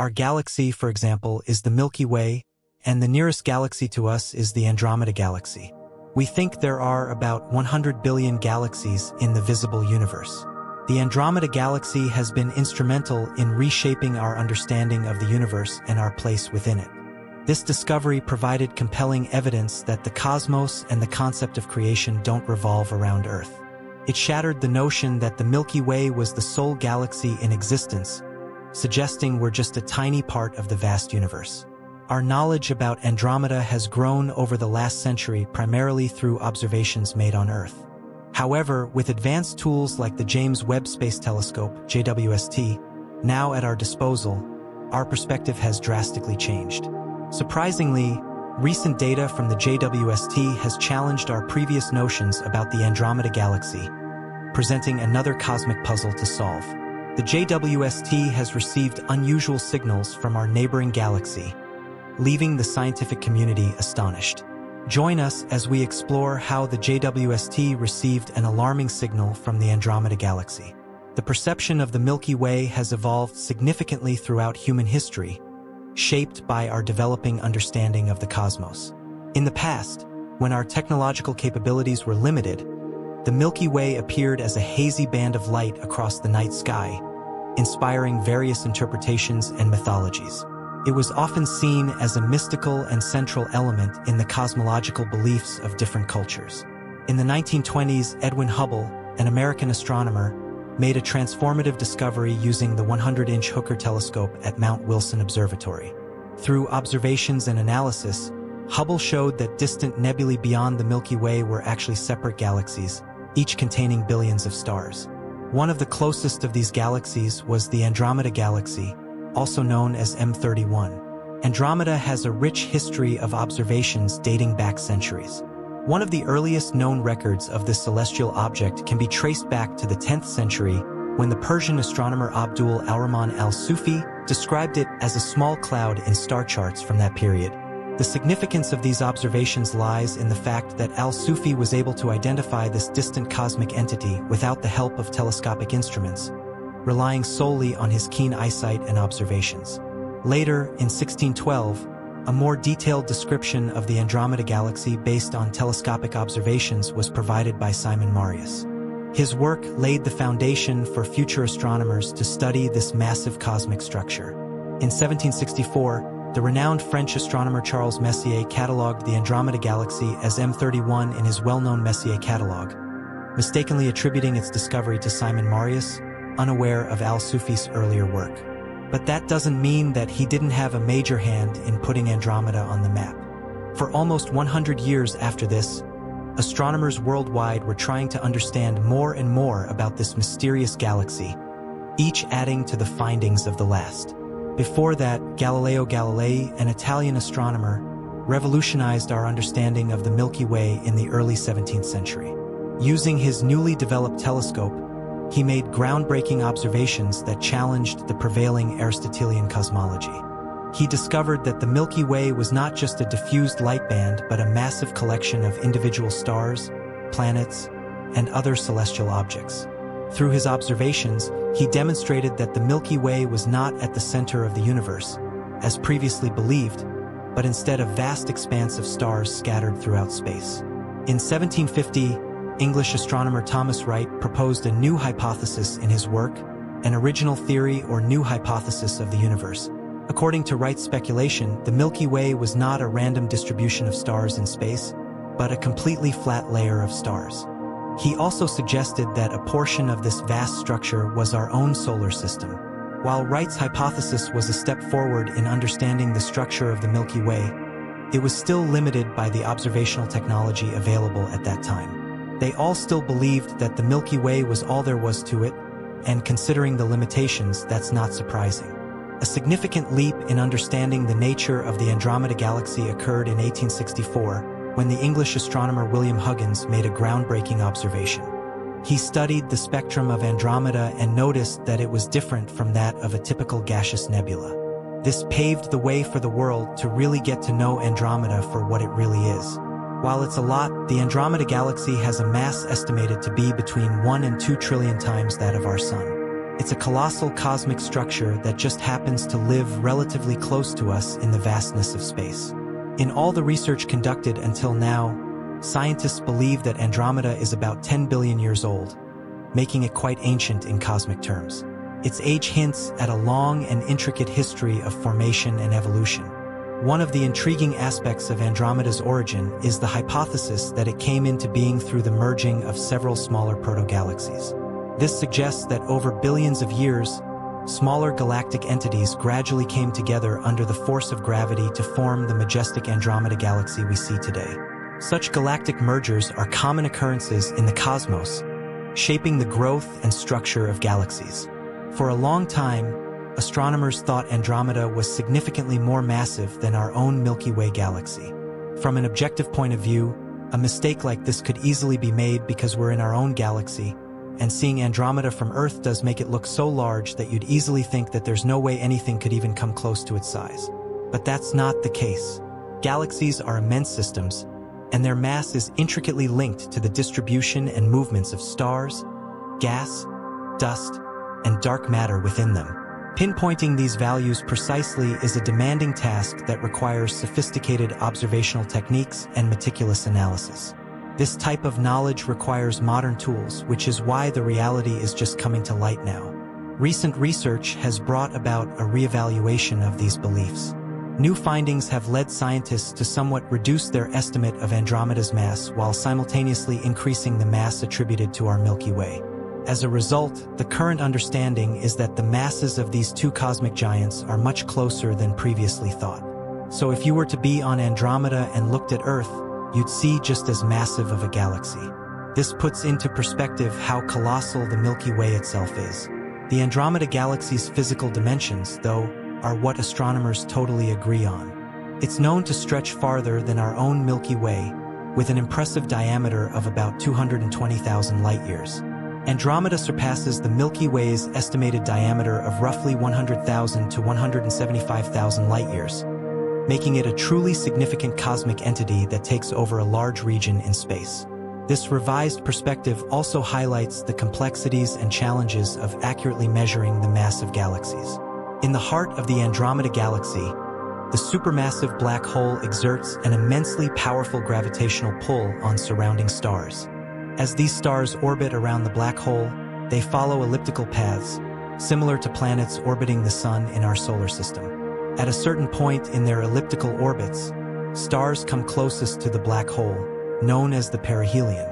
Our galaxy, for example, is the Milky Way, and the nearest galaxy to us is the Andromeda Galaxy. We think there are about 100 billion galaxies in the visible universe. The Andromeda Galaxy has been instrumental in reshaping our understanding of the universe and our place within it. This discovery provided compelling evidence that the cosmos and the concept of creation don't revolve around Earth. It shattered the notion that the Milky Way was the sole galaxy in existence, suggesting we're just a tiny part of the vast universe. Our knowledge about Andromeda has grown over the last century primarily through observations made on Earth. However, with advanced tools like the James Webb Space Telescope, JWST, now at our disposal, our perspective has drastically changed. Surprisingly, recent data from the JWST has challenged our previous notions about the Andromeda Galaxy, presenting another cosmic puzzle to solve. The JWST has received unusual signals from our neighboring galaxy, leaving the scientific community astonished. Join us as we explore how the JWST received an alarming signal from the Andromeda Galaxy. The perception of the Milky Way has evolved significantly throughout human history, shaped by our developing understanding of the cosmos. In the past, when our technological capabilities were limited, the Milky Way appeared as a hazy band of light across the night sky, inspiring various interpretations and mythologies. It was often seen as a mystical and central element in the cosmological beliefs of different cultures. In the 1920s, Edwin Hubble, an American astronomer, made a transformative discovery using the 100-inch Hooker telescope at Mount Wilson Observatory. Through observations and analysis, Hubble showed that distant nebulae beyond the Milky Way were actually separate galaxies, each containing billions of stars. One of the closest of these galaxies was the Andromeda Galaxy, also known as M31. Andromeda has a rich history of observations dating back centuries. One of the earliest known records of this celestial object can be traced back to the 10th century when the Persian astronomer Abdul al-Rahman al-Sufi described it as a small cloud in star charts from that period. The significance of these observations lies in the fact that al-Sufi was able to identify this distant cosmic entity without the help of telescopic instruments, relying solely on his keen eyesight and observations. Later, in 1612, a more detailed description of the Andromeda Galaxy based on telescopic observations was provided by Simon Marius. His work laid the foundation for future astronomers to study this massive cosmic structure. In 1764, the renowned French astronomer Charles Messier catalogued the Andromeda Galaxy as M31 in his well-known Messier catalogue, mistakenly attributing its discovery to Simon Marius, unaware of al-Sufi's earlier work. But that doesn't mean that he didn't have a major hand in putting Andromeda on the map. For almost 100 years after this, astronomers worldwide were trying to understand more and more about this mysterious galaxy, each adding to the findings of the last. Before that, Galileo Galilei, an Italian astronomer, revolutionized our understanding of the Milky Way in the early 17th century. Using his newly developed telescope, he made groundbreaking observations that challenged the prevailing Aristotelian cosmology. He discovered that the Milky Way was not just a diffused light band, but a massive collection of individual stars, planets, and other celestial objects. Through his observations, he demonstrated that the Milky Way was not at the center of the universe, as previously believed, but instead a vast expanse of stars scattered throughout space. In 1750, English astronomer Thomas Wright proposed a new hypothesis in his work, an original theory or new hypothesis of the universe. According to Wright's speculation, the Milky Way was not a random distribution of stars in space, but a completely flat layer of stars. He also suggested that a portion of this vast structure was our own solar system. While Wright's hypothesis was a step forward in understanding the structure of the Milky Way, it was still limited by the observational technology available at that time. They all still believed that the Milky Way was all there was to it, and considering the limitations, that's not surprising. A significant leap in understanding the nature of the Andromeda Galaxy occurred in 1864, when the English astronomer William Huggins made a groundbreaking observation. He studied the spectrum of Andromeda and noticed that it was different from that of a typical gaseous nebula. This paved the way for the world to really get to know Andromeda for what it really is. While it's a lot, the Andromeda Galaxy has a mass estimated to be between 1 and 2 trillion times that of our Sun. It's a colossal cosmic structure that just happens to live relatively close to us in the vastness of space. In all the research conducted until now, scientists believe that Andromeda is about 10 billion years old, making it quite ancient in cosmic terms. Its age hints at a long and intricate history of formation and evolution. One of the intriguing aspects of Andromeda's origin is the hypothesis that it came into being through the merging of several smaller protogalaxies. This suggests that over billions of years, smaller galactic entities gradually came together under the force of gravity to form the majestic Andromeda galaxy we see today. Such galactic mergers are common occurrences in the cosmos, shaping the growth and structure of galaxies. For a long time, astronomers thought Andromeda was significantly more massive than our own Milky Way galaxy. From an objective point of view, a mistake like this could easily be made because we're in our own galaxy, and seeing Andromeda from Earth does make it look so large that you'd easily think that there's no way anything could even come close to its size. But that's not the case. Galaxies are immense systems, and their mass is intricately linked to the distribution and movements of stars, gas, dust, and dark matter within them. Pinpointing these values precisely is a demanding task that requires sophisticated observational techniques and meticulous analysis. This type of knowledge requires modern tools, which is why the reality is just coming to light now. Recent research has brought about a reevaluation of these beliefs. New findings have led scientists to somewhat reduce their estimate of Andromeda's mass while simultaneously increasing the mass attributed to our Milky Way. As a result, the current understanding is that the masses of these two cosmic giants are much closer than previously thought. So if you were to be on Andromeda and looked at Earth, you'd see just as massive of a galaxy. This puts into perspective how colossal the Milky Way itself is. The Andromeda Galaxy's physical dimensions, though, are what astronomers totally agree on. It's known to stretch farther than our own Milky Way, with an impressive diameter of about 220,000 light-years. Andromeda surpasses the Milky Way's estimated diameter of roughly 100,000 to 175,000 light-years, making it a truly significant cosmic entity that takes over a large region in space. This revised perspective also highlights the complexities and challenges of accurately measuring the mass of galaxies. In the heart of the Andromeda Galaxy, the supermassive black hole exerts an immensely powerful gravitational pull on surrounding stars. As these stars orbit around the black hole, they follow elliptical paths, similar to planets orbiting the Sun in our solar system. At a certain point in their elliptical orbits, stars come closest to the black hole, known as the perihelion.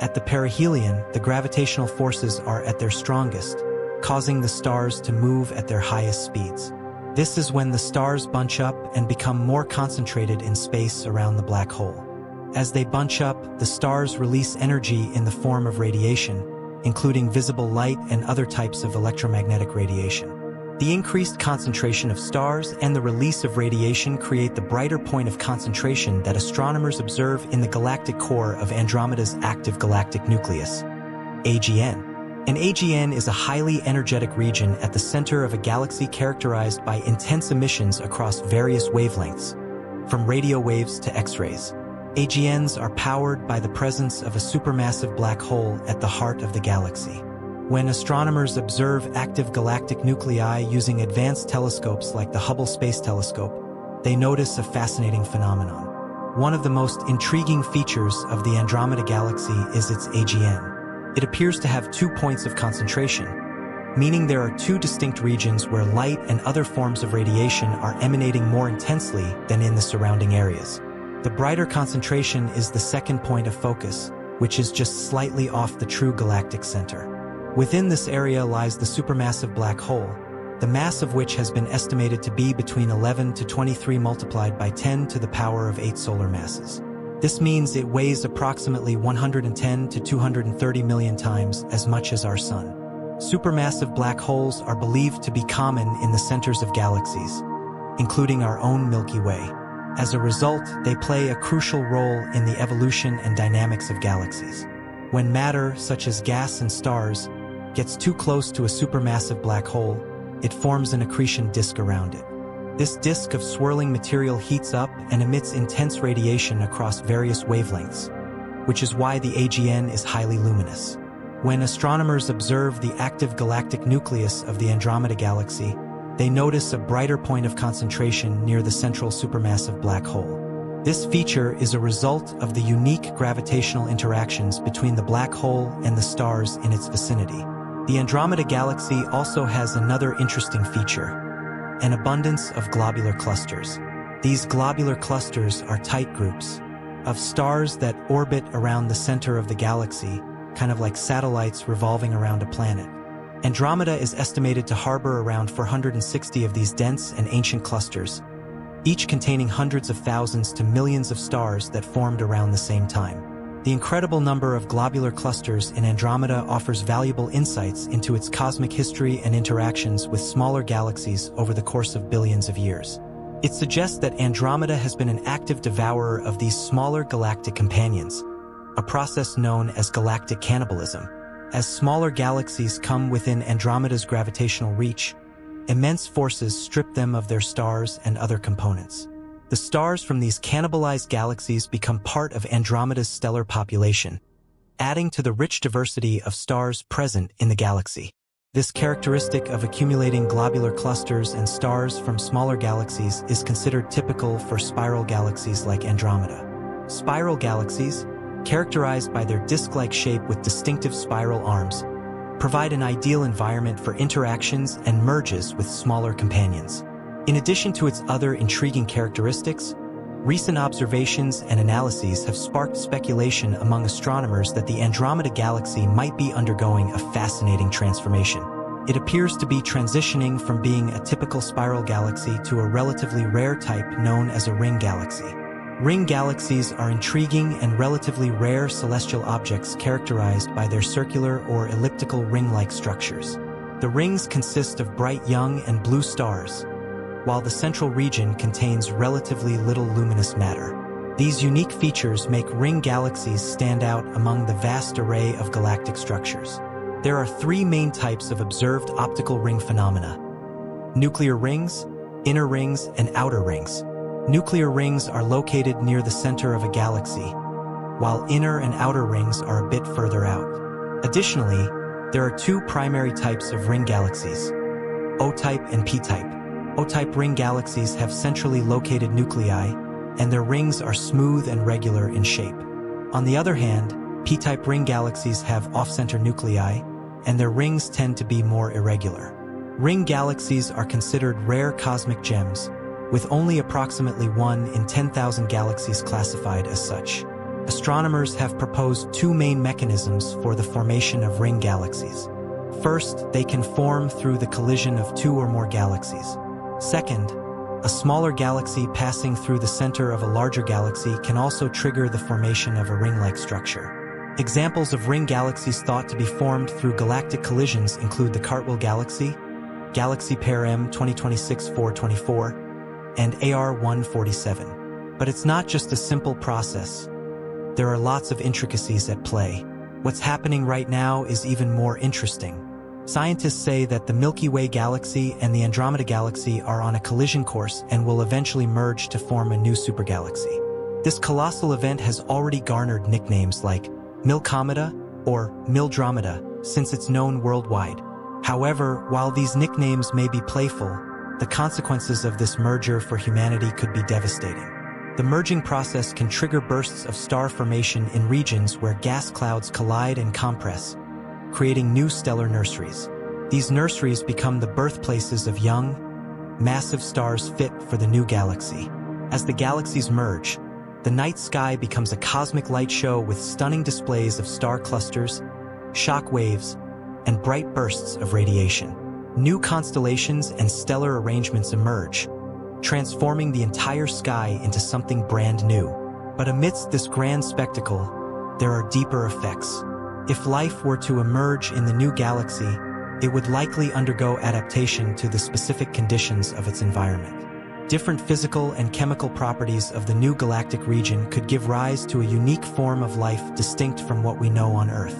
At the perihelion, the gravitational forces are at their strongest, causing the stars to move at their highest speeds. This is when the stars bunch up and become more concentrated in space around the black hole. As they bunch up, the stars release energy in the form of radiation, including visible light and other types of electromagnetic radiation. The increased concentration of stars and the release of radiation create the brighter point of concentration that astronomers observe in the galactic core of Andromeda's active galactic nucleus, AGN. An AGN is a highly energetic region at the center of a galaxy characterized by intense emissions across various wavelengths, from radio waves to X-rays. AGNs are powered by the presence of a supermassive black hole at the heart of the galaxy. When astronomers observe active galactic nuclei using advanced telescopes like the Hubble Space Telescope, they notice a fascinating phenomenon. One of the most intriguing features of the Andromeda Galaxy is its AGN. It appears to have two points of concentration, meaning there are two distinct regions where light and other forms of radiation are emanating more intensely than in the surrounding areas. The brighter concentration is the second point of focus, which is just slightly off the true galactic center. Within this area lies the supermassive black hole, the mass of which has been estimated to be between 11 to 23 multiplied by 10 to the power of 8 solar masses. This means it weighs approximately 110 to 230 million times as much as our Sun. Supermassive black holes are believed to be common in the centers of galaxies, including our own Milky Way. As a result, they play a crucial role in the evolution and dynamics of galaxies. When matter, such as gas and stars, gets too close to a supermassive black hole, it forms an accretion disk around it. This disk of swirling material heats up and emits intense radiation across various wavelengths, which is why the AGN is highly luminous. When astronomers observe the active galactic nucleus of the Andromeda Galaxy, they notice a brighter point of concentration near the central supermassive black hole. This feature is a result of the unique gravitational interactions between the black hole and the stars in its vicinity. The Andromeda Galaxy also has another interesting feature, an abundance of globular clusters. These globular clusters are tight groups of stars that orbit around the center of the galaxy, kind of like satellites revolving around a planet. Andromeda is estimated to harbor around 460 of these dense and ancient clusters, each containing hundreds of thousands to millions of stars that formed around the same time. The incredible number of globular clusters in Andromeda offers valuable insights into its cosmic history and interactions with smaller galaxies over the course of billions of years. It suggests that Andromeda has been an active devourer of these smaller galactic companions, a process known as galactic cannibalism. As smaller galaxies come within Andromeda's gravitational reach, Immense forces strip them of their stars and other components. The stars from these cannibalized galaxies become part of Andromeda's stellar population, adding to the rich diversity of stars present in the galaxy. This characteristic of accumulating globular clusters and stars from smaller galaxies is considered typical for spiral galaxies like Andromeda. Spiral galaxies, characterized by their disc-like shape with distinctive spiral arms, provide an ideal environment for interactions and merges with smaller companions. In addition to its other intriguing characteristics, recent observations and analyses have sparked speculation among astronomers that the Andromeda Galaxy might be undergoing a fascinating transformation. It appears to be transitioning from being a typical spiral galaxy to a relatively rare type known as a ring galaxy. Ring galaxies are intriguing and relatively rare celestial objects characterized by their circular or elliptical ring-like structures. The rings consist of bright young and blue stars, while the central region contains relatively little luminous matter. These unique features make ring galaxies stand out among the vast array of galactic structures. There are three main types of observed optical ring phenomena. Nuclear rings, inner rings, and outer rings. Nuclear rings are located near the center of a galaxy, while inner and outer rings are a bit further out. Additionally, there are two primary types of ring galaxies, O-type and P-type. O-type ring galaxies have centrally located nuclei, and their rings are smooth and regular in shape. On the other hand, P-type ring galaxies have off-center nuclei, and their rings tend to be more irregular. Ring galaxies are considered rare cosmic gems, with only approximately 1 in 10,000 galaxies classified as such. Astronomers have proposed two main mechanisms for the formation of ring galaxies. First, they can form through the collision of two or more galaxies. Second, a smaller galaxy passing through the center of a larger galaxy can also trigger the formation of a ring-like structure. Examples of ring galaxies thought to be formed through galactic collisions include the Cartwheel Galaxy, Galaxy Pair M 2026-424, and Arp-147. But it's not just a simple process. There are lots of intricacies at play. What's happening right now is even more interesting. Scientists say that the Milky Way galaxy and the Andromeda galaxy are on a collision course and will eventually merge to form a new supergalaxy. This colossal event has already garnered nicknames like Milkomeda or Milkdromeda since it's known worldwide. However, while these nicknames may be playful, the consequences of this merger for humanity could be devastating. The merging process can trigger bursts of star formation in regions where gas clouds collide and compress, creating new stellar nurseries. These nurseries become the birthplaces of young, massive stars fit for the new galaxy. As the galaxies merge, the night sky becomes a cosmic light show with stunning displays of star clusters, shock waves, and bright bursts of radiation. New constellations and stellar arrangements emerge, transforming the entire sky into something brand new. But amidst this grand spectacle, there are deeper effects. If life were to emerge in the new galaxy, it would likely undergo adaptation to the specific conditions of its environment. Different physical and chemical properties of the new galactic region could give rise to a unique form of life distinct from what we know on Earth.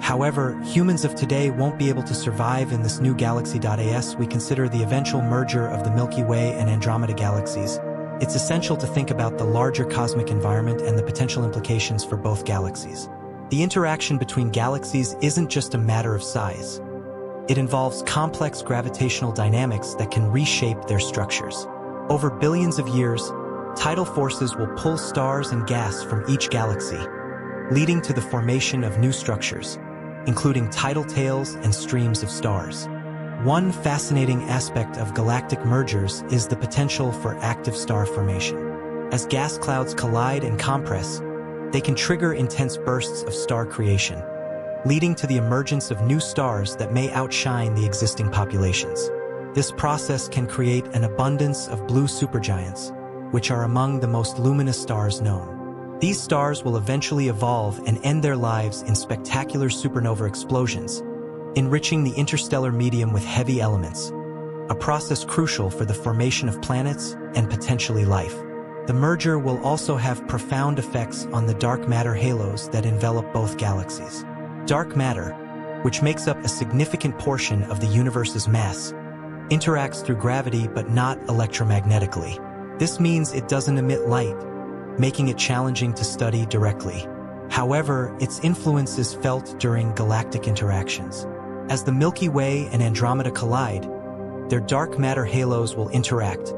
However, humans of today won't be able to survive in this new galaxy.as we consider the eventual merger of the Milky Way and Andromeda galaxies. It's essential to think about the larger cosmic environment and the potential implications for both galaxies. The interaction between galaxies isn't just a matter of size. It involves complex gravitational dynamics that can reshape their structures. Over billions of years, tidal forces will pull stars and gas from each galaxy, leading to the formation of new structures, including tidal tails and streams of stars. One fascinating aspect of galactic mergers is the potential for active star formation. As gas clouds collide and compress, they can trigger intense bursts of star creation, leading to the emergence of new stars that may outshine the existing populations. This process can create an abundance of blue supergiants, which are among the most luminous stars known. These stars will eventually evolve and end their lives in spectacular supernova explosions, enriching the interstellar medium with heavy elements, a process crucial for the formation of planets and potentially life. The merger will also have profound effects on the dark matter halos that envelop both galaxies. Dark matter, which makes up a significant portion of the universe's mass, interacts through gravity but not electromagnetically. This means it doesn't emit light, making it challenging to study directly. However, its influence is felt during galactic interactions. As the Milky Way and Andromeda collide, their dark matter halos will interact,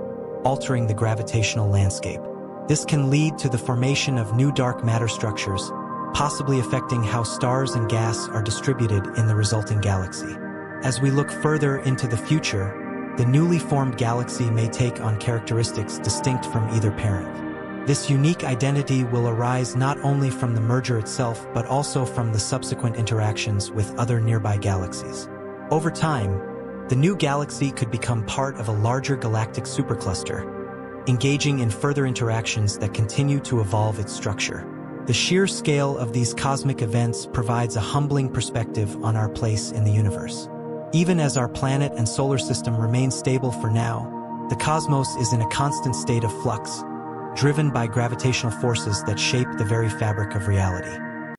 altering the gravitational landscape. This can lead to the formation of new dark matter structures, possibly affecting how stars and gas are distributed in the resulting galaxy. As we look further into the future, the newly formed galaxy may take on characteristics distinct from either parent. This unique identity will arise not only from the merger itself but also from the subsequent interactions with other nearby galaxies. Over time, the new galaxy could become part of a larger galactic supercluster, engaging in further interactions that continue to evolve its structure. The sheer scale of these cosmic events provides a humbling perspective on our place in the universe. Even as our planet and solar system remain stable for now, the cosmos is in a constant state of flux, driven by gravitational forces that shape the very fabric of reality.